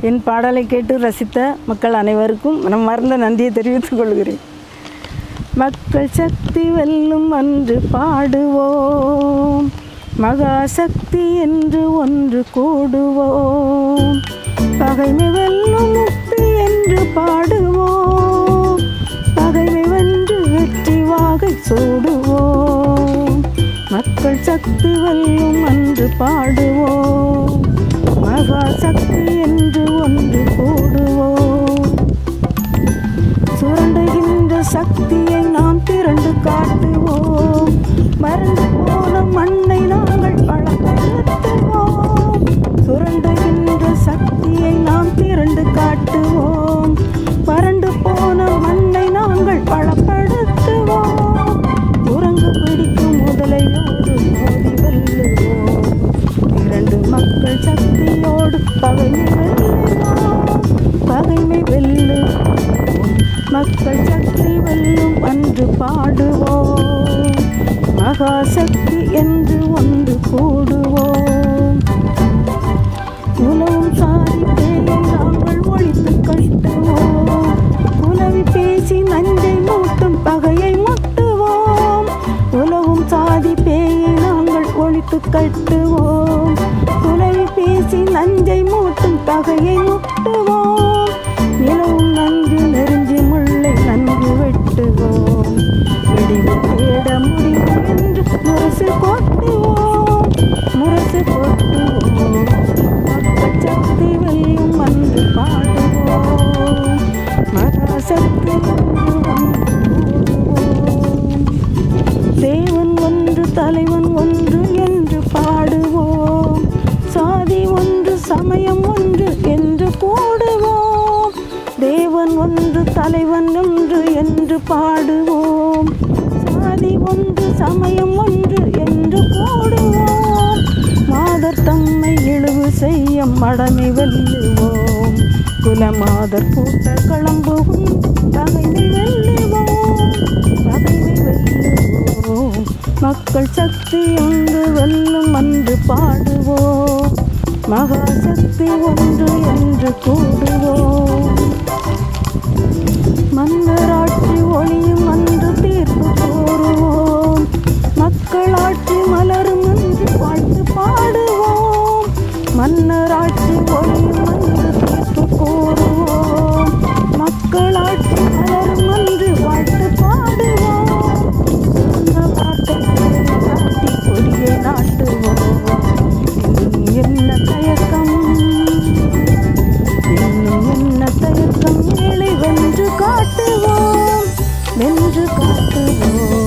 என் பாடலை கேட்டு ரசித்த மக்கள் அனைவருக்கும் மனம் மறந்த நன்றியை தெரிவித்துக் கொள்கிறேன். மக்கள் சக்தி வெல்லும் அன்று பாடுவோம். மகாசக்தி என்று ஒன்று கூடுவோம். பகைமை வெல்லும் முக்தி என்று பாடுவோம். பகைமை வென்று வெற்றி வாகை சூடுவோம். மக்கள் சக்தி வெல்லும் அன்று பாடுவோம். சக்தியை நாம் திரண்டு காட்டுவோம். மறந்து போன மண்ணை நாங்கள் பழப்படுத்துவோம் சுரண்டுகின்ற சக்தியை நாம் திரண்டு காட்டுவோம். வறண்டு போன மண்ணை நாங்கள் பழப்படுத்துவோம் குரங்கு பிடிக்கும் முதலையோடு மோதி வெல்லுவோம். இரண்டு மக்கள் சக்தியோடு பகைமை சக்தி வெல்லும் அன்று பாடுவோம். மகாசக்தி என்று ஒன்று கூடுவோம். உலவும் சாதி பேயை நாங்கள் ஒழித்து கட்டுவோம் உலவி பேசி நஞ்சை மூட்டும் பகையை முட்டுவோம். உலவும் சாதி பேயை நாங்கள் ஒழித்து கட்டுவோம் உலவி பேசி நஞ்சை மூட்டும் பகையை முட்டுவோம். தலைவன் ஒன்று என்று பாடுவோம். சாதி ஒன்று சமயம் ஒன்று என்று கூடுவோம் தேவன் ஒன்று தலைவன் ஒன்று என்று பாடுவோம். சாதி ஒன்று சமயம் ஒன்று என்று கூடுவோம் மாதர் தம்மை இழிவு செய்ய மடமை வெல்லுவோம். குலமாதர் கூட்ட களம்பு உண்டு மக்கள் சக்தி ஒன்று வெல்லும் அன்று பாடுவோம். மகாசக்தி ஒன்று என்று கூடுவோம் மன்னராட்சி ஒளியும் அன்று தீர்ப்பு கோருவோம் மக்களாட்சி மலரும் என்று வாழ்த்து பாடுவோம். மன்னராட்சி ஒளியும் メ連続ボール